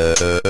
you